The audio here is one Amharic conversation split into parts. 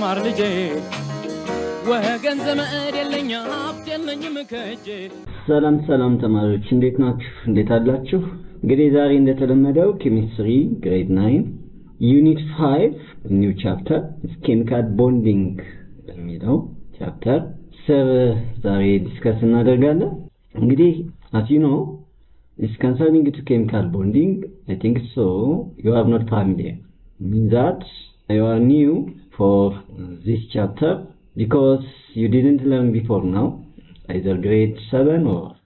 ተማር ልጄ ወገን ዘመድ የለኝ ሀብት የለኝም ከእጄ ሰላም ሰላም ተማሪዎች እንዴት ናችሁ? እንዴት አላችሁ? እንግዲህ ዛሬ እንደተለመደው chemistry grade 9 unit 5 new chapter chemical bonding በሚለው chapter ስር ዛሬ discuss እናደርጋለን። እንግዲህ as you know is concerning to chemical bonding I think so you are not familiar means that you for this chapter because you didn't learn before now either grade 7 or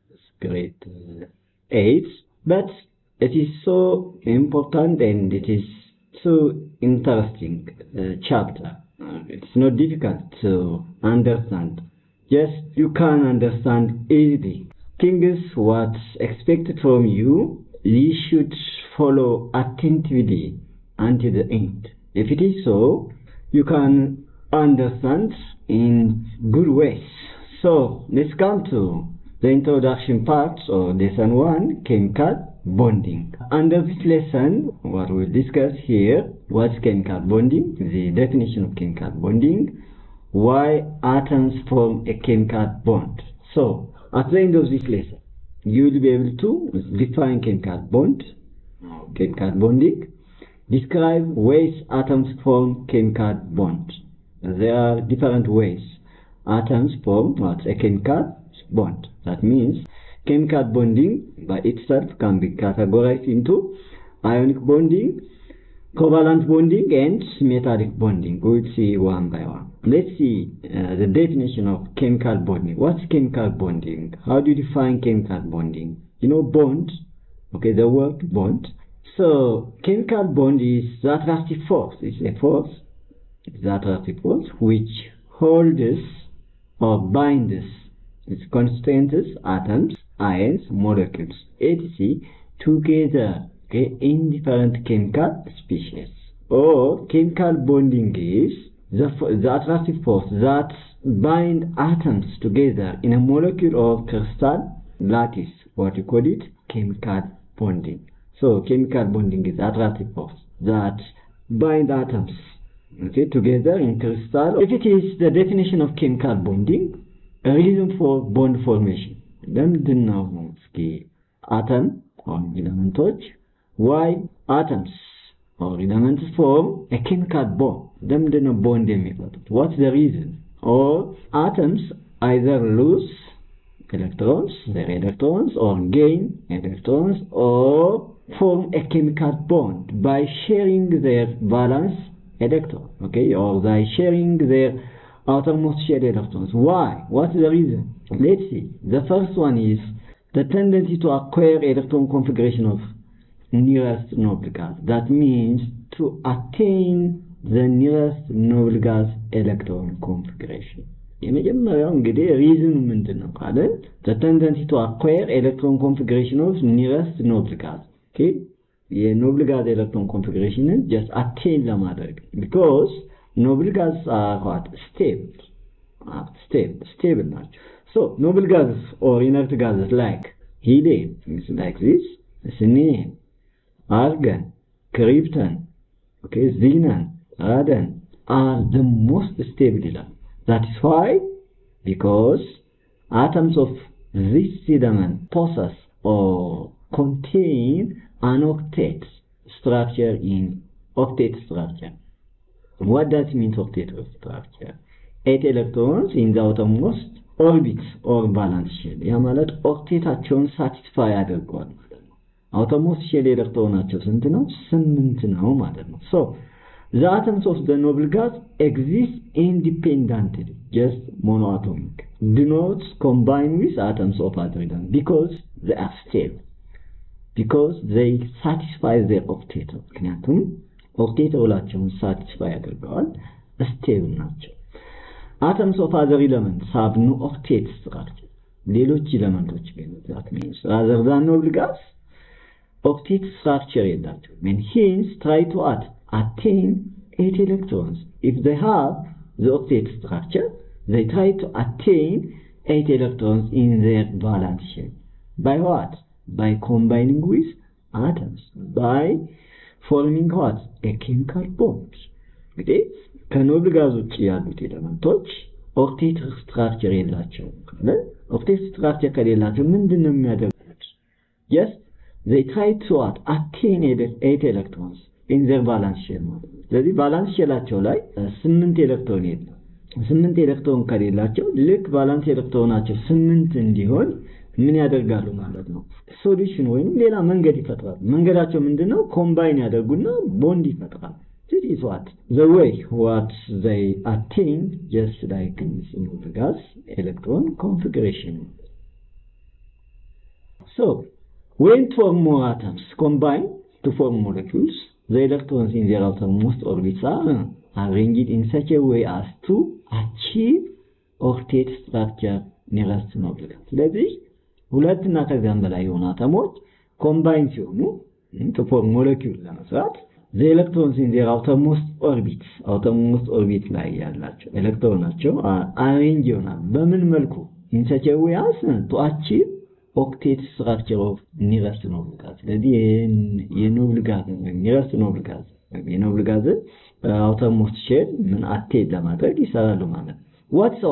grade uh, 8 but it is so important and it is so interesting uh, chapter. It's not difficult to understand. Yes, you can understand easily. Things what's expected from you you should follow attentively until the end. If it is so you can understand in good ways. So let's come to the introduction part of lesson 1 chemical bonding. Under this lesson what we'll discuss here what's chemical bonding? The definition of chemical bonding. Why atoms form a chemical bond? So at the end of this lesson you will be able to define chemical bond chemical bonding describe ways atoms form chemical bond. There are different ways atoms form what's a chemical bond. That means chemical bonding by itself can be categorized into ionic bonding covalent bonding and metallic bonding. We'll see one by one. Let's see uh, the definition of chemical bonding. What's chemical bonding? How do you define chemical bonding? You know bond? Okay the word bond so chemical bond is the attractive force. It's a force the attractive force which holds or binds its constituents atoms ions molecules. Etc together okay, in different chemical species. Or chemical bonding is the, the attractive force that bind atoms together in a molecule or crystal. Lattice what you call it chemical bonding so chemical bonding is attractive force that bind atoms okay together in crystal if it is the definition of chemical bonding a reason for bond formation ለምንድን ነው እስኪ አተም or ኤሌመንቶች why atoms or elements form a chemical bond ለምንድን ነው ቦንድ የሚፈጥሩት what's the reason or atoms either lose electrons their electrons or gain electrons or form a chemical bond by sharing their valence electron okay or by sharing their outermost shell electrons why what's the reason let's see the first one is the tendency to acquire electron configuration of nearest noble gas that means to attain the nearest noble gas electron configuration የመጀመሪያው እንግዲህ ሪዝኑ ምንድን ነው ካለን the tendency to acquire electron configuration of nearest noble gas okay የኖብል ጋዝ ኤሌክትሮን ኮንፊግሬሽንን ጀስት አቴን ለማድረግ ቢኮዝ ኖብል ጋዝ አር ዋት ስቴብል ስቴብል ስቴብል ናቸው ሶ ኖብል ጋዝስ ኦር ኢነርት ጋዝስ ላይክ ሂሊየም things like this ስኔን argon krypton okay xenon radon are the most stable ይላል that is why because atoms of this element possess or contain an octet structure in octet structure. What does mean octet structure? Eight electrons in the outermost orbits or valence shell. ያ ማለት ኦክቴታቸውን ሳቲስፋይ አድርገዋል ማለት ነው። አውተሞስት ሼል ኤሌክትሮናቸው ስንት ነው? ስምንት ነው ማለት ነው። ሶ the atoms of the noble gas exist independently, just monoatomic. Do not combine with atoms of other elements because they are stable. Because they satisfy their octator ምክንያቱም ኦክቴተሮላቸውን ሳቲስፋይ ያደርገዋል ስቴብል ናቸው atoms of other elements have no octet structure ሌሎች ኤሌመንቶች ግን that means rather than noble gas octet structure የላቸው and hence try to add attain 8 electrons if they have the octet structure they try to attain 8 electrons in their valence shell by what by combining with atoms by what a chemical bond እንግዲህ ከኖብል ጋዝ ውጭ ያሉት ኤሌመንቶች octet structure የላቸውም octet structure ከሌላቸው ምንድን ነው የሚያደርጉት? yes they try to attain eight electrons in their shell ማለት ስለዚህ valence shell ኣቸው ላይ ስምንት ኤሌክትሮን የለም። ስምንት ኤሌክትሮን ከሌላቸው ልክ valence electron ኣቸው ስምንት እንዲሆን ምን ያደርጋሉ ማለት ነው? solution ወይም ሌላ መንገድ ይፈጥራሉ። መንገዳቸው ምንድን ነው? combine ያደርጉና ቦንድ what the way what they attain just like in the gas electron configuration. So when two or more atoms combine to form molecules, the electrons in their outermost orbits are arranged in such a way as to achieve octet structure nearest to nucleus. ስለዚህ ሁለት እና ከዚያም በላይ የሆኑ አተሞች combine ሲሆኑ form molecule ለመስራት in their outermost orbits outermost orbit ላይ ያላቸው electron ኣቸው arrange ይሆናል። በምን መልኩ to achieve octet structure of nearest noble gas። ስለዚህ የ noble gas nearest noble gas የ noble gas outermost shell ምን attain ለማድረግ ይሰራሉ ማለት ነው። what's?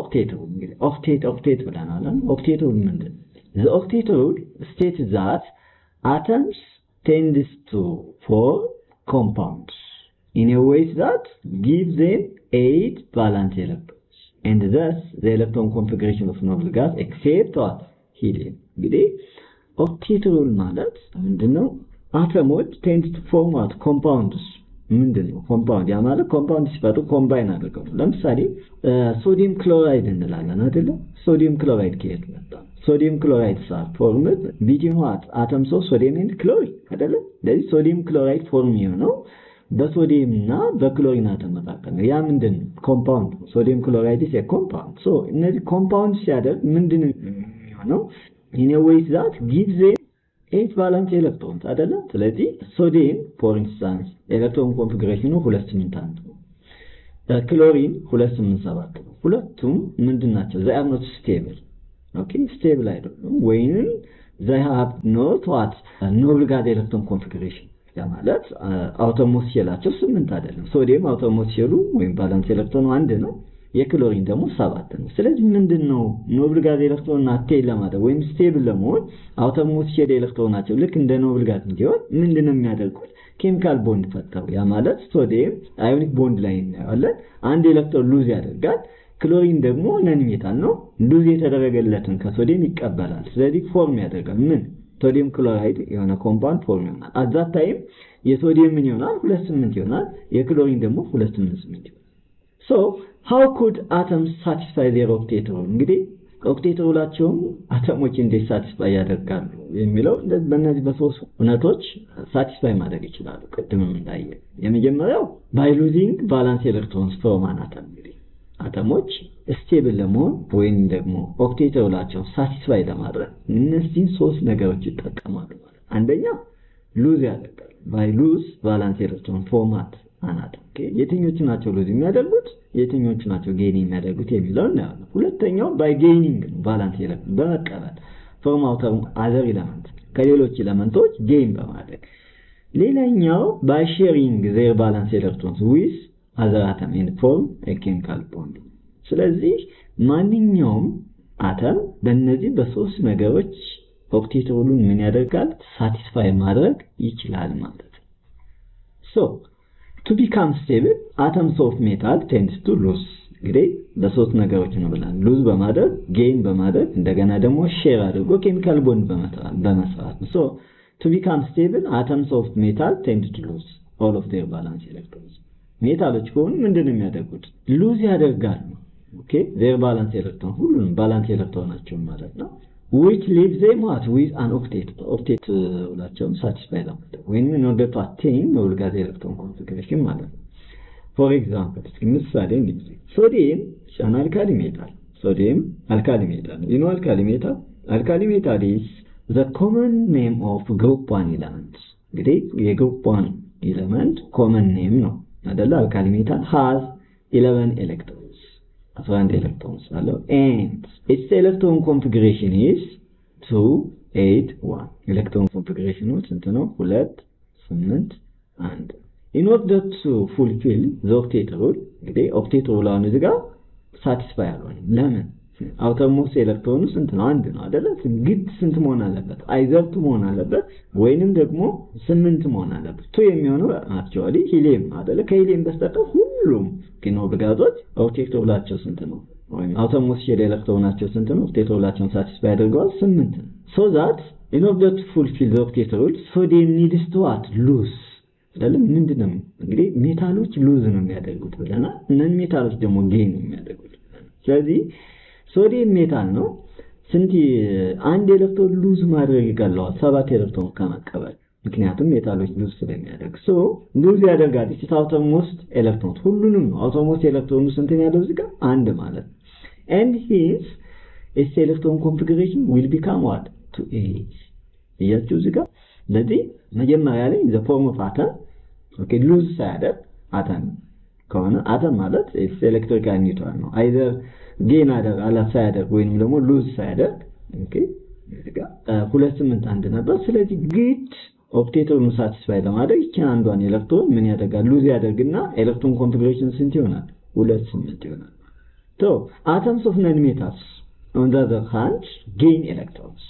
እንግዲህ octet octet ብለናል። octet rule ምንድን ነው? the octet rule state that atoms tends to form compounds in a ways that give them eight valence electrons and thus the electron configuration of noble gas except what helium እንግዲህ octet rule ማለት ምንድነው? atom ኦች tend to form what compounds ምንድን ነው compound? ያ ማለት compound ሲፈጥሩ combine አድርገው ነው። ለምሳሌ sodium chloride እንላለን አይደለ? sodium chloride ከየት መጣ? sodium chlorides are formed between what atoms of sodium and chlorine አይደለ? ስለዚህ sodium chloride form የሆነው በሶዲየም እና በ chlorine atom መካከል ነው። ያ ምንድን ነው? compound sodium chloride is compound። so እነዚህ compound ሲያደርግ ምንድን ነው የሚሆነው? in a ways that give them eight valence electrons አይደለ? ስለዚህ sodium for instance electron configuration ኑ ሁለት ስምንት አንድ ነው። ክሎሪን ሁለት ስምንት ሰባት ነው። ሁለቱም ምንድን ናቸው? they are not stable okay፣ stable አይደሉም ወይንም not what noble gas electron configuration ማለት outermost shell ኣቸው ስምንት አይደለም። sodium outermost ወይም valence electron ኑ አንድ ነው። የክሎሪን ደግሞ ሰባት ነው። ስለዚህ ምንድን ነው noble gas electron attain ለማድረግ ወይም stable ለመሆን outermost shell electron ኣቸው ልክ እንደ noble gas እንዲሆን ምንድን ነው የሚያደርጉት? chemical bond ፈጠሩ። ያ ማለት sodium ionic bond ላይ እናየዋለን። አንድ electron lose ያደርጋል። ክሎሪን ደግሞ non metal ነው። lose የተደረገለትን ከሶዲየም ይቀበላል። ስለዚህ form ያደርጋል ምን sodium chloride የሆነ compound form ይሆናል። at that time የ sodium ምን ይሆናል? ሁለት ስምንት ይሆናል። የክሎሪን ደግሞ ሁለት ስምንት ስምንት ይሆናል። so how could atoms satisfy their octet? እንግዲህ octet atom ኦች እንዴት satisfy ያደርጋሉ የሚለው በእነዚህ በሶስት እውነቶች satisfy ማድረግ ይችላሉ። ቅድምም እንዳየ የመጀመሪያው by losing valence electrons from an atom እንግዲህ atom ኦች stable ለመሆን ወይም ደግሞ octet rule ኣቸውን satisfy ለማድረግ እነዚህን ሶስት ነገሮች ይጠቀማሉ አንደኛ lose ያደርጋል። by lose valence electron from an atom የትኞቹ ናቸው lose የሚያደርጉት? የትኞቹ ናቸው gain የሚያደርጉት የሚለው እናያለን። ሁለተኛው by gaining ነው valence electron በመቀበል from outer other element ከሌሎች element ኦች gain በማድረግ። ሌላኛው by sharing their valence electrons with other atom and form chemical bond። ስለዚህ ማንኛውም አተም በእነዚህ በሶስት ነገሮች octet rule ኡን ምን ያደርጋል? satisfy ማድረግ ይችላል ማለት ነው። so to become stable atoms of metal tends to lose እንግዲህ በሶስት ነገሮች ነው ብለን lose በማድረግ gain በማድረግ እንደገና ደግሞ share አድርጎ chemical bond በመስራት so to become stable atoms of metal tend to lose all of their valence electrons metal ኦች ከሆኑ ምንድን ነው የሚያደርጉት? lose ያደርጋሉ። their valence electron ሁሉንም valence electron ኣቸውን ማለት ነው። which leaves them what with an octet octet rule ኣቸውን satisfy ለማድረግ ወይም attain noble gas electron configuration ማለት ነው። for example እስኪ ምሳሌ እንግዲህ sodium is an alkali metal sodium alkali metal ነው። know alkali metal alkali metal is the common name of group 1 element እንግዲህ የ group 1 element common name ነው አይደለ? alkali metal has 11 electrons 11 electrons አለው and its electron configuration is 2 8 1 electron configuration ኑ ስንት ነው? 2 8 1 in order to fulfill the octet rule እንግዲህ octet rule አሁን እዚህ ጋር satisfy አልሆነም። ለምን? outermost electron ኑ ስንት ነው? አንድ ነው አይደለ? ግድ ስንት መሆን አለበት? either two መሆን አለበት ወይንም ደግሞ ስምንት መሆን አለበት። two የሚሆነው actually ሂሊየም አይደለ? ከሂሊየም በስተቀር ሁሉም noble gas ኦች rule ኣቸው ስንት ነው? ወይም outermost shell electron ኣቸው ስንት ነው? rule ኣቸውን satisfy አድርገዋል? ስምንት ነው። so that in order to fulfill the octet rule sodium needs to what lose አይደለም ምንድን ነው እንግዲህ metal ኦች lose ነው የሚያደርጉት ብለናል። እነዚህ metal ኦች ደግሞ gain ነው የሚያደርጉት። ስለዚህ ሶዲየም metal ነው ስንት አንድ electron lose ማድረግ ይቀለዋል ሰባት ኤሌክትሮን ከመቀበል ምክንያቱም metal ኦች lose ስለሚያደርግ so lose ያደርጋል። its outermost electron ሁሉንም ነው። outermost electron ኑ ስንት ያለው እዚህ ጋር አንድ ማለት ነው። and hence its electron configuration will become what two eight እያችሁ እዚህ ጋር ስለዚህ መጀመሪያ ላይ the form of atom okay lose ሳያደርግ አተም ከሆነ አተም ማለት electrical neutral ነው። either gain ሳያደርግ ወይንም ደግሞ lose ሳያደርግ ሁለት ስምንት አንድ ነበር። ስለዚህ ግድ octet rule ኡን satisfy ለማድረግ ይችን አንዷን ኤሌክትሮን ምን ያደርጋል? lose ያደርግና electron configuration ስንት ይሆናል? ሁለት ስምንት ይሆናል። atoms of non metals on the other hand gain electrons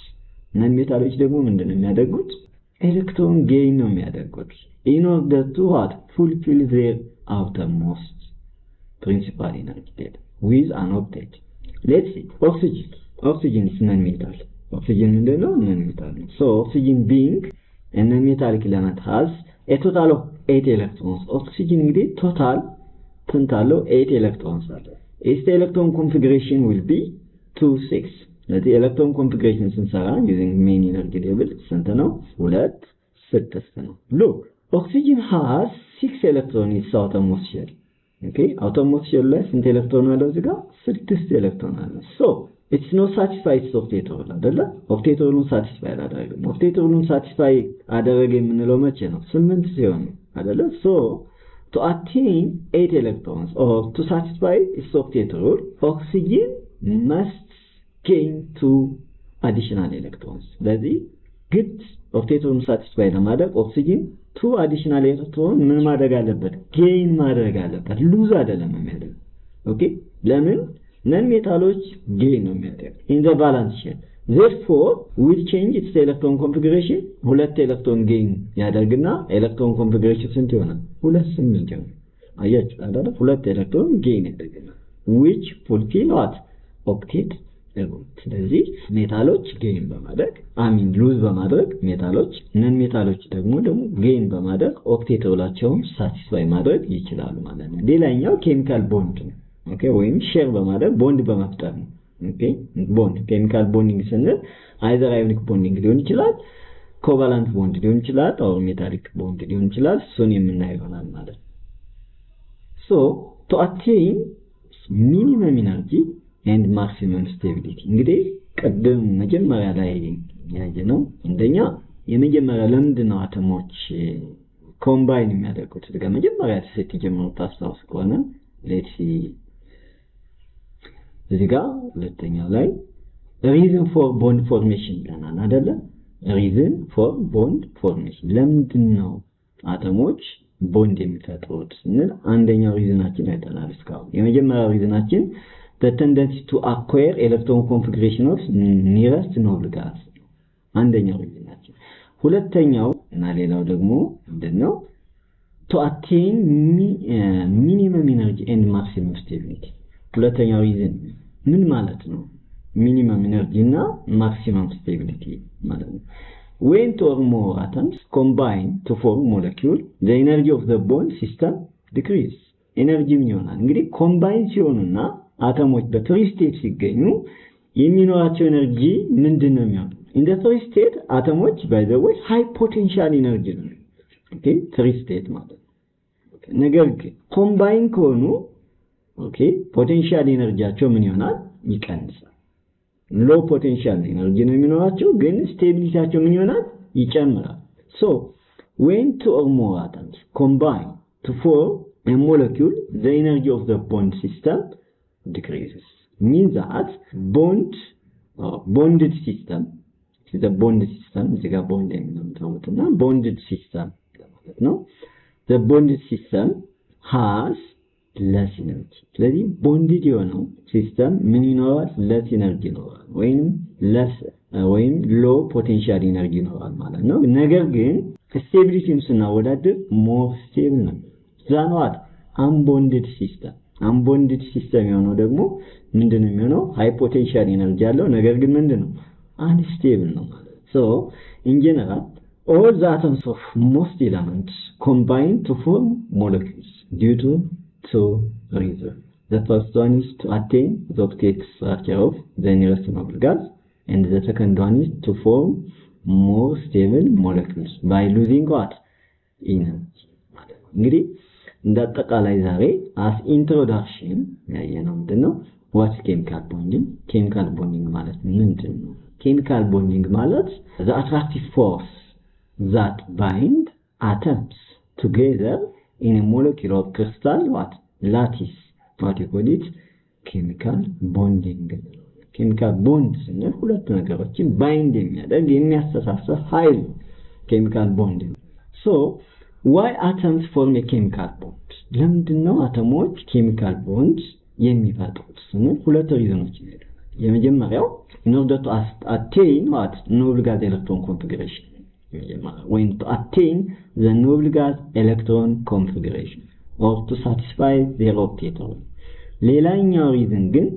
non metal ኦች ደግሞ ምንድን ነው የሚያደርጉት? electron gain ነው የሚያደርጉት in order to what fulfill their outermost principal energy state with an octet let's see oxygen oxygen is non metal ኦክሲጅን ምንድን ነው non metal ነው so oxygen being non metallic element has a total of eight electrons ኦክሲጅን እንግዲህ total ስንት አለው eight electrons አለ its electron configuration will be two six ስለዚህ electron configuration ስንሰራ using main energy level ስንት ነው? ሁለት ስድስት ነው። look oxygen has six electron its outermost shell okay shell ላይ ስንት ኤሌክትሮን አለው? እዚህ ጋር ስድስት ኤሌክትሮን አለ። so it's not satisfy its octet rule አይደለ? octet rule ኡን satisfy አላደረገም። octet rule ኡን satisfy አደረገ የምንለው መቼ ነው? ስምንት ሲሆን ነው አይደለ? so to attain 8 electrons or to satisfy its octet rule, oxygen must gain two additional electrons. ስለዚህ ግድ octet ኡን satisfy ለማድረግ ኦክሲጅን two additional electron ምን ማድረግ አለበት? gain ማድረግ አለበት። lose አይደለም የሚያደርግ okay። ለምን non metal ኦች gain ነው የሚያደርግ in the valence shell therefore will change its electron configuration ሁለት electron gain ያደርግና electron configuration ስንት ይሆናል? ሁለት ስምንት ይሆናል። አያችሁ አይደል? ሁለት electron gain ያደርግና which fulfill what octet ስለዚህ ሜታሎች ጌይን በማድረግ አሚን ሉዝ በማድረግ ሜታሎች ነን ሜታሎች ደግሞ ደግሞ ጌይን በማድረግ ኦክቴት ሩላቸውን ሳቲስፋይ ማድረግ ይችላሉ ማለት ነው። ሌላኛው chemical bond ነው። okay ወይም share በማድረግ ቦንድ በመፍጠር ነው። okay bond chemical bonding ስንል either ionic bonding ሊሆን ይችላል፣ covalent bond ሊሆን ይችላል፣ or metallic bond ሊሆን ይችላል። እሱን የምናየው ይሆናል ማለት ነው። so to attain minimum energy and maximum stability እንግዲህ ቅድም መጀመሪያ ላይ ያየ ነው። አንደኛ የመጀመሪያ ለምንድን ነው አተሞች combine የሚያደርጉት? እዚህ መጀመሪያ ስትጀምሩ ታስታውስ ከሆነ let's see እዚህ ጋር ሁለተኛው ላይ reason for bond formation ብለናል አይደለ? reason for bond formation ለምንድን ነው atom ኦች bond የሚፈጥሩት ስንል አንደኛው reason ኣችን አይተናል እስካሁን። የመጀመሪያው reason ኣችን the tendency to acquire electron configuration of nearest noble gas አንደኛው reason ኣችን። ሁለተኛው እና ሌላው ደግሞ ምንድነው to attain minimum energy and maximum stability ሁለተኛው reason ምን ማለት ነው? minimum energy እና maximum stability ማለት ነው። two or more atoms combine to form molecule the energy of the bond system decrease energy ምን ይሆናል እንግዲህ combine ሲሆኑና atom ኦች በ free state ሲገኙ የሚኖራቸው energy ምንድን ነው የሚሆነው? in free state atom ኦች by the way high potential energy ነው። okay state ማለት ነው። ነገር ግን combine ከሆኑ potential energy ያቸው ምን ይሆናል? ይቀንሳል። low potential energy ነው የሚኖራቸው፣ ግን stability ያቸው ምን ይሆናል? ይጨምራል። so when two or more atoms combine to form a molecule the energy of the bond system decreases. Means that bond bonded system the bond system እዚህ ጋር ቦንድ የሚለው እና bonded system ለማለት ነው the bonded system has less energy. ስለዚህ bonded የሆነው system ምን ይኖራል less energy ይኖራል ወይም less ወይም low potential energy ይኖራል ማለት ነው ነገር ግን stability ን ስናወዳድር more stable ነው ዛንዋት አንቦንድድ ሲስተም አንቦንድድ ሲስተም የሆነው ደግሞ ምንድን ነው የሚሆነው ሃይ ፖቴንሻል ኢነርጂ ያለው ነገር ግን ምንድን ነው አንስቴብል ነው ማለት ሶ ኢን ጀነራል all the atoms of most elements combine to form molecules due to two reasons the first one is to attain the octet structure of the nearest noble gas and the second one is to form more stable molecules by losing what energy እንግዲህ እንደ አጠቃላይ ዛሬ as introduction ያየነው ምንድን ነው what's chemical bonding chemical bonding ማለት ምንድን ነው chemical bonding ማለት the attractive force that bind atoms together in molecule or crystal what lattice what you call it chemical bonding chemical bond ስንል ሁለት ነገሮችን bind የሚያደርግ የሚያስተሳሰር ኃይል ኬሚካል ቦንዲንግ ሶ ዋይ አተምስ ፎርም የኬሚካል ቦንድ ለምንድን ነው አተሞች ኬሚካል ቦንድ የሚፈጥሩት ስንል ሁለት ሪዝኖች ይሄዳል የመጀመሪያው order to attain what noble gas electron configuration ወይም to attain the noble gas electron configuration or to satisfy their octator ሌላኛው ሪዝን ግን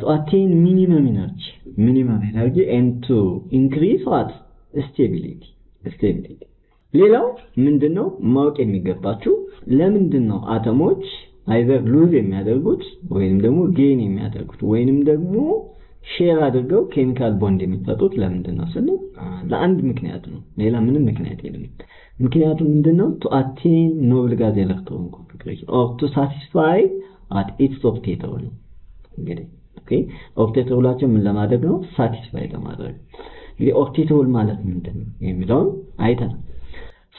to attain minimum energy minimum energy and to increase what stability stability ሌላው ምንድነው? ማወቅ የሚገባችሁ ለምንድን ነው አተሞች either lose የሚያደርጉት ወይንም ደግሞ gain የሚያደርጉት ወይንም ደግሞ share አድርገው chemical bond የሚፈጡት ለምንድን ነው ስንል ለአንድ ምክንያት ነው። ሌላ ምንም ምክንያት የለም። ምክንያቱም ምንድነው? to attain noble gas electron configuration or to satisfy what its octet rule ነው። እንግዲህ okay octet rule ኣቸው ምን ለማድረግ ነው? satisfy ለማድረግ። እንግዲህ octet rule ማለት ምንድን ነው የሚለውን አይተናል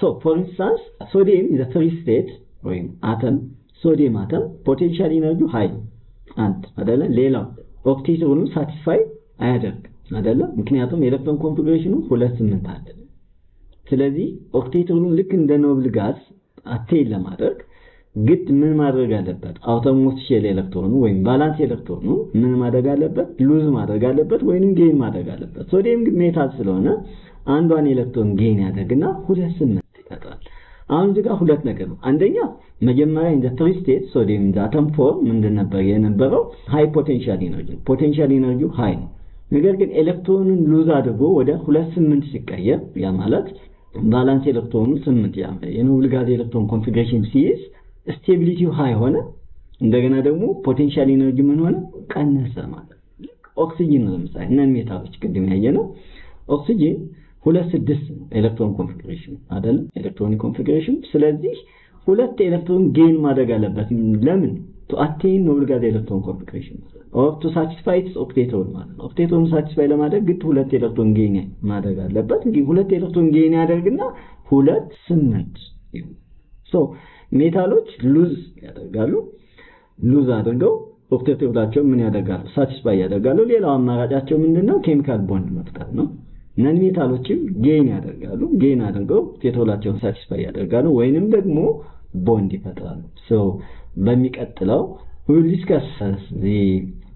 so for instance ሶዲየም in free state ወይም አተም ሶዲየም አተም potential energy high አንድ አይደለ ሌላው octet rule ንም satisfy አያደርግም አይደለ ምክንያቱም electron configuration ኑ ሁለት ስምንት አለ ስለዚህ octet rule ኡን ልክ እንደ noble gas attain ለማድረግ ግድ ምን ማድረግ አለበት outermost shell electron ኑ ወይም valence electron ኑ ምን ማድረግ አለበት lose ማድረግ አለበት ወይንም gain ማድረግ አለበት ሶዲየም ግን metal ስለሆነ አንዷን ኤሌክትሮን gain ያደርግና ሁለት ስምንት አሁን እዚህ ጋር ሁለት ነገር ነው። አንደኛ መጀመሪያ in free state ሶዲየም in atom form ምንድን ነበር የነበረው? high potential energy potential energy ው high ነው። ነገር ግን ኤሌክትሮኑን lose አድርጎ ወደ ሁለት ስምንት ሲቀየር ያ ማለት valence electron ኑ ስምንት የ noble gas electron configuration ሲይዝ stability ው high ሆነ። እንደገና ደግሞ potential energy ምን ሆነ? ቀነሰ ማለት ኦክሲጅን ነው ለምሳሌ እ non-metal ኦች ቅድም ያየነው ኦክሲጅን ሁለት ስድስት electron configuration አይደል? electronic configuration። ስለዚህ ሁለት ኤሌክትሮን gain ማድረግ አለበት። ለምን? to attain noble gas electron configuration። or to satisfy its octet ኦን ማለት ነው። octet ኦን satisfy ለማድረግ ግድ ሁለት ኤሌክትሮን gain ማድረግ አለበት። እንግዲህ ሁለት ኤሌክትሮን gain ያደርግና ሁለት ስምንት so metal ኦች lose ያደርጋሉ። lose አድርገው octet rule ኣቸው ምን ያደርጋሉ? satisfy ያደርጋሉ። ሌላው አማራጫቸው ምንድነው? chemical bond መፍጠር ነው non-metal ኦችም gain ያደርጋሉ። gain አድርገው octet rule ኣቸውን satisfy ያደርጋሉ ወይንም ደግሞ ቦንድ ይፈጥራሉ። በሚቀጥለው we'll discuss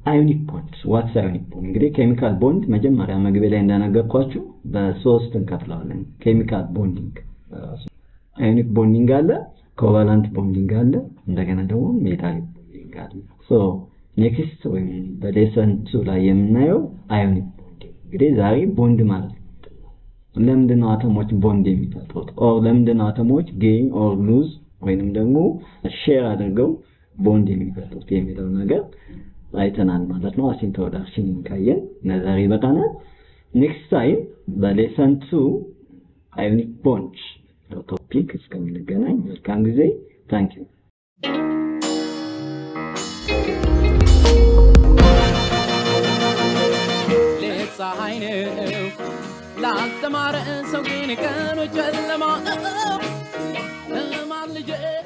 ionic bond what's ionic bond እንግዲህ chemical bond መጀመሪያ መግቢያ ላይ እንደነገርኳችሁ በሶስት እንከፍለዋለን። chemical bonding ionic bonding አለ covalent bonding አለ እንደገና ደግሞ metallic bonding አለ። next ወይም በ lesson ላይ የምናየው ionic እንግዲህ ዛሬ ቦንድ ማለት ለምንድን ነው አተሞች ቦንድ የሚፈጥሩት? or ለምንድን ነው አተሞች gain or lose ወይንም ደግሞ share አድርገው ቦንድ የሚፈጥሩት የሚለው ነገር አይተናል ማለት ነው። as introduction ካየን ለዛሬ በቃናል next time በ lesson two ionic bond topic እስከምንገናኝ መልካም ጊዜ عينيه لعلت ما رأسه وجيني كانوا جلما نغمر لجئ